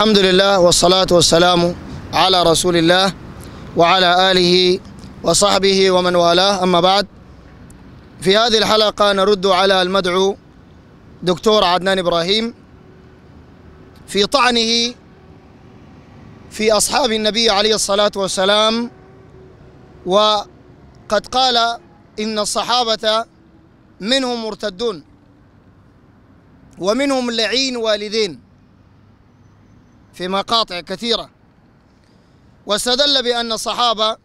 الحمد لله والصلاة والسلام على رسول الله وعلى آله وصحبه ومن والاه. أما بعد في هذه الحلقة نرد على المدعو دكتور عدنان إبراهيم في طعنه في أصحاب النبي عليه الصلاة والسلام وقد قال إن الصحابة منهم مرتدون ومنهم لعين والدين. في مقاطع كثيرة. واستدل بأن الصحابة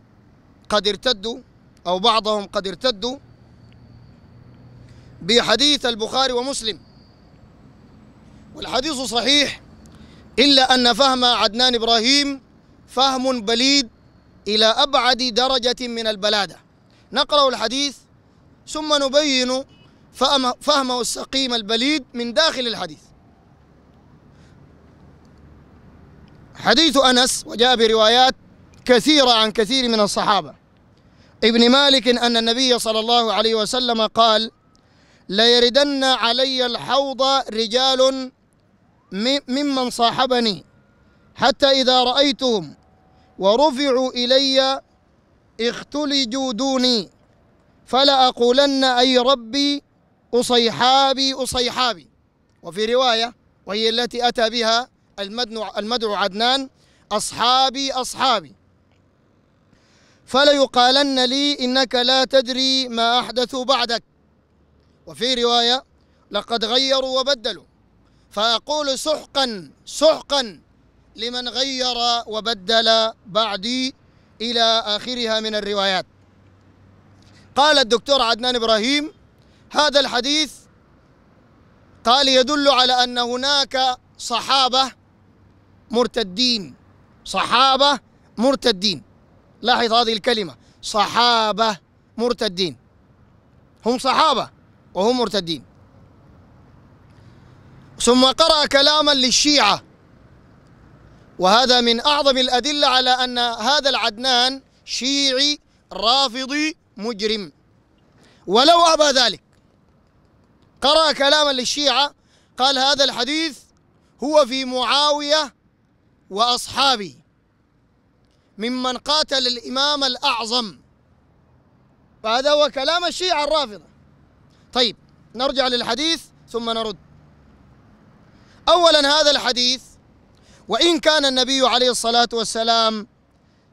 قد ارتدوا أو بعضهم قد ارتدوا بحديث البخاري ومسلم. والحديث صحيح إلا أن فهم عدنان إبراهيم فهم بليد إلى أبعد درجة من البلادة. نقرأ الحديث ثم نبين فهم فهمه السقيم البليد من داخل الحديث. حديث أنس وجاء بروايات كثيرة عن كثير من الصحابة. ابن مالك أن النبي صلى الله عليه وسلم قال ليردن علي الحوض رجال ممن صاحبني حتى إذا رأيتهم ورفعوا إلي اختلجوا دوني فلا أقولن أي ربي أصيحابي أصيحابي. وفي رواية وهي التي أتى بها المدعو عدنان أصحابي أصحابي. فليقالن لي إنك لا تدري ما أحدثوا بعدك. وفي رواية لقد غيروا وبدلوا. فأقول سحقا سحقا لمن غير وبدل بعدي إلى آخرها من الروايات. قال الدكتور عدنان إبراهيم هذا الحديث قال يدل على أن هناك صحابة مرتدين. صحابة مرتدين. لاحظ هذه الكلمة. صحابة مرتدين. هم صحابة وهم مرتدين. ثم قرأ كلاما للشيعة. وهذا من أعظم الأدلة على أن هذا العدنان شيعي رافضي مجرم. ولو أبى ذلك. قرأ كلاما للشيعة. قال هذا الحديث هو في معاوية وأصحابه ممن قاتل الإمام الأعظم. فهذا هو كلام الشيعة الرافضة. طيب نرجع للحديث ثم نرد. أولا هذا الحديث وإن كان النبي عليه الصلاة والسلام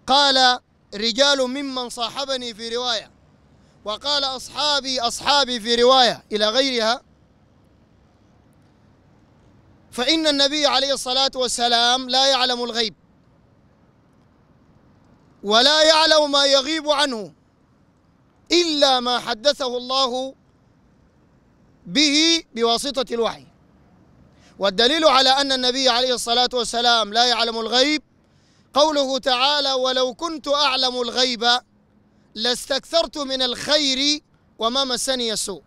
قال رجال ممن صاحبني في رواية وقال أصحابي أصحابي في رواية إلى غيرها فإن النبي عليه الصلاة والسلام لا يعلم الغيب ولا يعلم ما يغيب عنه إلا ما حدثه الله به بواسطة الوحي. والدليل على أن النبي عليه الصلاة والسلام لا يعلم الغيب قوله تعالى ولو كنت أعلم الغيب لاستكثرت من الخير وما مسني السوء.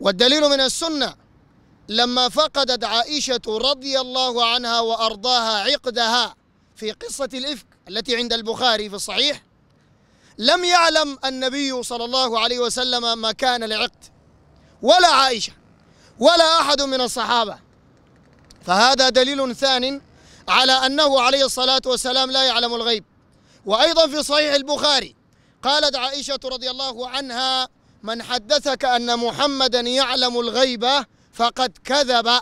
والدليل من السنة لما فقدت عائشة رضي الله عنها وأرضاها عقدها في قصة الإفك التي عند البخاري في الصحيح لم يعلم النبي صلى الله عليه وسلم مكان العقد ولا عائشة ولا أحد من الصحابة. فهذا دليل ثان على أنه عليه الصلاة والسلام لا يعلم الغيب. وأيضا في صحيح البخاري قالت عائشة رضي الله عنها من حدثك أن محمدا يعلم الغيب فقد كذب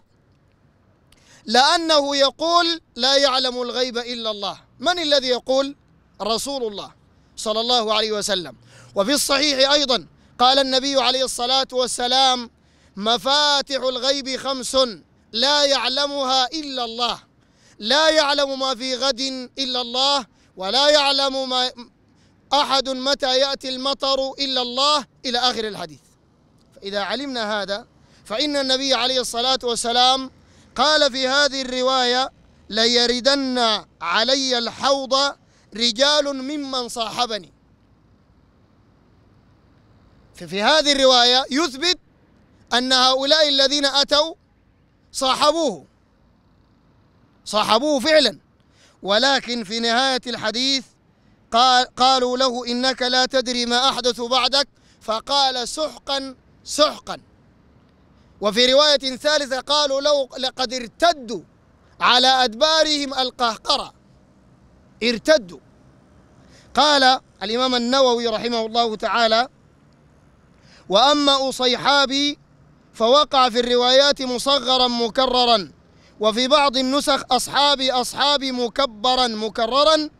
لأنه يقول لا يعلم الغيب إلا الله. من الذي يقول؟ رسول الله صلى الله عليه وسلم. وفي الصحيح أيضا قال النبي عليه الصلاة والسلام مفاتح الغيب خمس لا يعلمها إلا الله. لا يعلم ما في غد إلا الله ولا يعلم ما أحد متى يأتي المطر إلا الله. إلى آخر الحديث. فإذا علمنا هذا فإن النبي عليه الصلاة والسلام قال في هذه الرواية ليردن علي الحوض رجال ممن صاحبني. ففي هذه الرواية يثبت أن هؤلاء الذين أتوا صاحبوه صاحبوه فعلا. ولكن في نهاية الحديث قال قالوا له إنك لا تدري ما أحدث بعدك فقال سحقا سحقا. وفي رواية ثالثة قالوا له لقد ارتدوا على أدبارهم القهقرة. ارتدوا. قال الإمام النووي رحمه الله تعالى وأما أصيحابي فوقع في الروايات مصغرا مكررا وفي بعض النسخ أصحابي أصحابي مكبرا مكررا.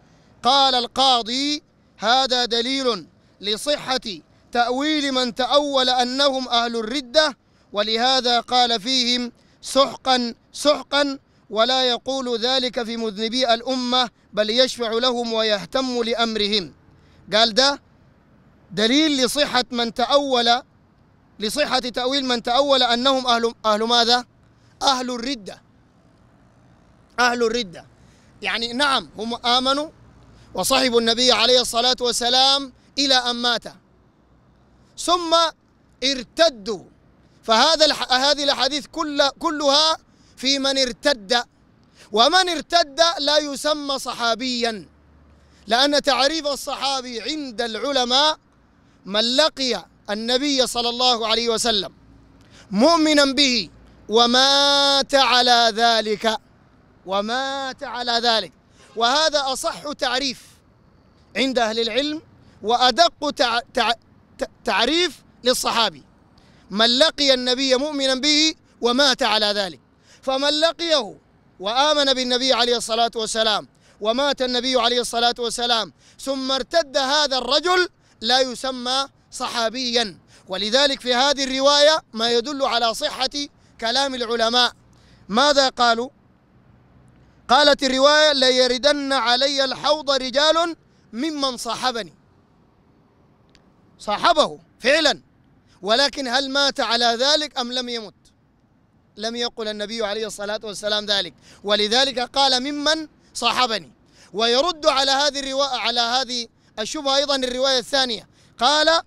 قال القاضي هذا دليل لصحة تأويل من تأول أنهم أهل الردة ولهذا قال فيهم سحقا سحقا ولا يقول ذلك في مذنبي الأمة بل يشفع لهم ويهتم لأمرهم. قال ده دليل لصحة من تأول لصحة تأويل من تأول أنهم أهل أهل ماذا؟ أهل الردة. أهل الردة. يعني نعم هم آمنوا وصحبوا النبي عليه الصلاة والسلام إلى أن مات. ثم ارتدوا. فهذا الح... هذه الأحاديث كل... كلها في من ارتد. ومن ارتد لا يسمى صحابيا لأن تعريف الصحابي عند العلماء من لقي النبي صلى الله عليه وسلم مؤمنا به ومات على ذلك. ومات على ذلك. وهذا أصح تعريف عند أهل العلم وأدق تع... تع... تعريف للصحابي. من لقي النبي مؤمنا به ومات على ذلك. فمن لقيه وآمن بالنبي عليه الصلاة والسلام ومات النبي عليه الصلاة والسلام ثم ارتد هذا الرجل لا يسمى صحابيا. ولذلك في هذه الرواية ما يدل على صحة كلام العلماء. ماذا قالوا؟ قالت الرواية ليردن علي الحوض رجال ممن صاحبني. صاحبه فعلا. ولكن هل مات على ذلك أم لم يمت؟ لم يقل النبي عليه الصلاة والسلام ذلك. ولذلك قال ممن صاحبني. ويرد على هذه الرواية على هذه الشبهة أيضا الرواية الثانية. قال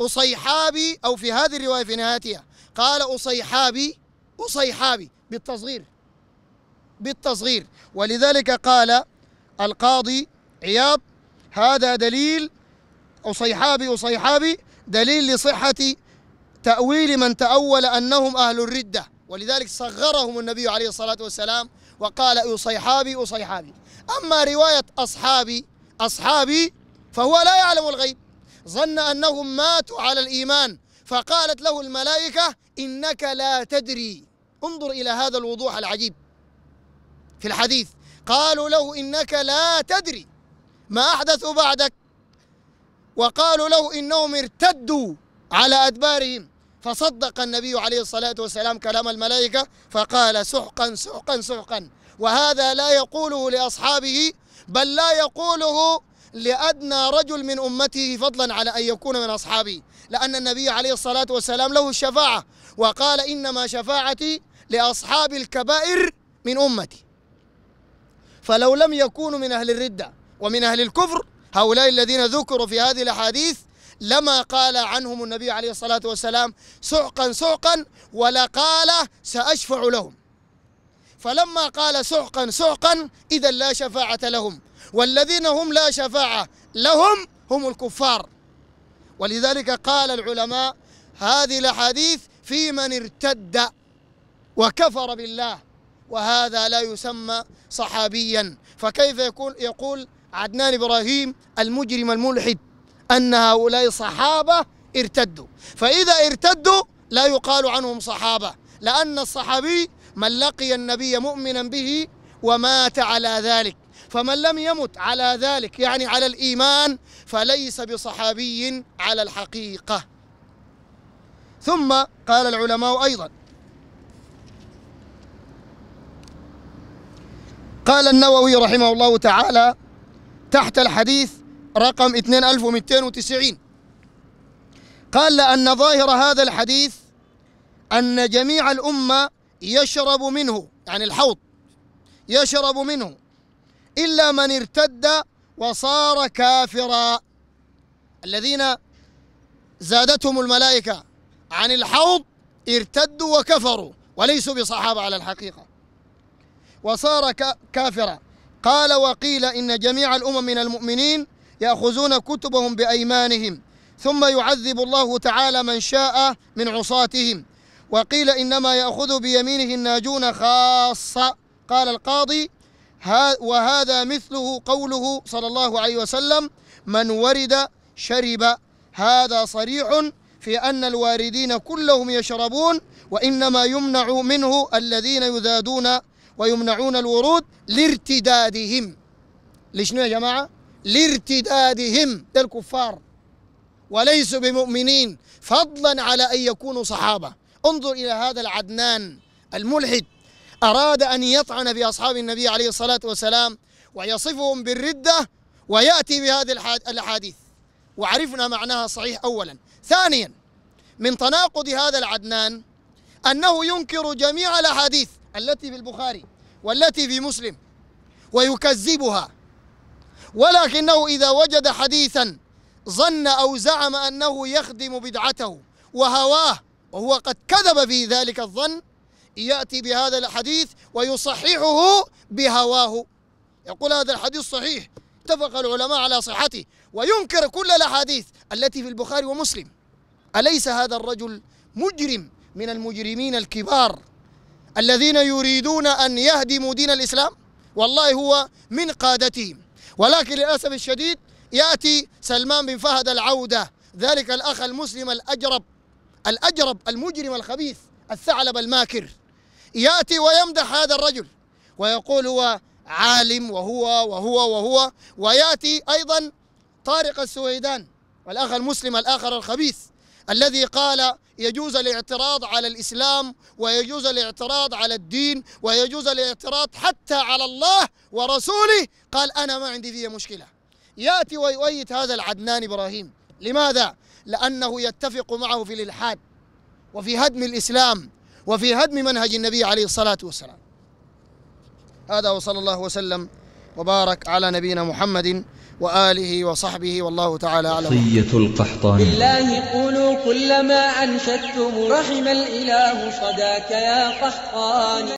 أصيحابي أو في هذه الرواية في نهايتها قال أصيحابي أصيحابي بالتصغير بالتصغير. ولذلك قال القاضي عياض هذا دليل أصيحابي أصيحابي دليل لصحة تأويل من تأول أنهم أهل الردة. ولذلك صغرهم النبي عليه الصلاة والسلام وقال أصيحابي أصيحابي أما رواية أصحابي أصحابي فهو لا يعلم الغيب. ظن أنهم ماتوا على الإيمان فقالت له الملائكة إنك لا تدري انظر إلى هذا الوضوح العجيب في الحديث. قالوا له إنك لا تدري ما أحدثوا بعدك وقالوا له إنهم ارتدوا على أدبارهم. فصدق النبي عليه الصلاة والسلام كلام الملائكة فقال سحقا سحقا سحقا. وهذا لا يقوله لأصحابه بل لا يقوله لأدنى رجل من أمته فضلا على أن يكون من أصحابه. لأن النبي عليه الصلاة والسلام له الشفاعة وقال إنما شفاعتي لأصحاب الكبائر من أمتي. فلو لم يكونوا من أهل الردة ومن أهل الكفر هؤلاء الذين ذكروا في هذه الأحاديث لما قال عنهم النبي عليه الصلاة والسلام سحقا سحقا ولا قال سأشفع لهم. فلما قال سحقا سحقا إذا لا شفاعة لهم. والذين هم لا شفاعة لهم هم الكفار. ولذلك قال العلماء هذه الأحاديث في من ارتد وكفر بالله وهذا لا يسمى صحابيا. فكيف يكون؟ يقول عدنان إبراهيم المجرم الملحد. أن هؤلاء صحابة ارتدوا. فإذا ارتدوا لا يقال عنهم صحابة لأن الصحابي من لقي النبي مؤمنا به ومات على ذلك. فمن لم يمت على ذلك يعني على الإيمان فليس بصحابي على الحقيقة. ثم قال العلماء أيضا قال النووي رحمه الله تعالى تحت الحديث رقم 2290 قال لأن ظاهر هذا الحديث أن جميع الأمة يشرب منه يعني الحوض يشرب منه إلا من ارتد وصار كافرا. الذين زادتهم الملائكة عن الحوض ارتدوا وكفروا وليسوا بصحابة على الحقيقة. وصار كافرا. قال وقيل إن جميع الأمم من المؤمنين يأخذون كتبهم بأيمانهم ثم يعذب الله تعالى من شاء من عصاتهم. وقيل إنما يأخذ بيمينه الناجون خاصة. قال القاضي وهذا مثله قوله صلى الله عليه وسلم من ورد شرب هذا صريح في أن الواردين كلهم يشربون وإنما يمنع منه الذين يذادون ويمنعون الورود لارتدادهم. لشنو يا جماعة؟ لارتدادهم الكفار وليسوا بمؤمنين. فضلا على أن يكونوا صحابة. انظر إلى هذا العدنان الملحد. أراد أن يطعن في أصحاب النبي عليه الصلاة والسلام ويصفهم بالردة ويأتي بهذه الأحاديث. وعرفنا معناها صحيح أولا. ثانيا من تناقض هذا العدنان أنه ينكر جميع الأحاديث التي في البخاري والتي في مسلم ويكذبها. ولكنه إذا وجد حديثا ظن أو زعم أنه يخدم بدعته وهواه وهو قد كذب في ذلك الظن يأتي بهذا الحديث ويصححه بهواه. يقول هذا الحديث صحيح اتفق العلماء على صحته وينكر كل الأحاديث التي في البخاري ومسلم. أليس هذا الرجل مجرم من المجرمين الكبار الذين يريدون أن يهدموا دين الإسلام؟ والله هو من قادتهم. ولكن للأسف الشديد يأتي سلمان بن فهد العودة ذلك الأخ المسلم الأجرب الأجرب المجرم الخبيث الثعلب الماكر. يأتي ويمدح هذا الرجل ويقول هو عالم وهو وهو وهو ويأتي أيضا طارق السويدان والأخ المسلم الآخر الخبيث. الذي قال يجوز الاعتراض على الإسلام ويجوز الاعتراض على الدين ويجوز الاعتراض حتى على الله ورسوله. قال أنا ما عندي فيه مشكلة. يأتي ويؤيد هذا العدنان إبراهيم. لماذا؟ لأنه يتفق معه في الإلحاد وفي هدم الإسلام وفي هدم منهج النبي عليه الصلاة والسلام. هذا وصلى الله وسلم وبارك على نبينا محمد وآله وصحبه والله تعالى أعلم. صية القحطاني. بالله قولوا كل ما أنشدتم رحم الإله صداك يا قحطاني.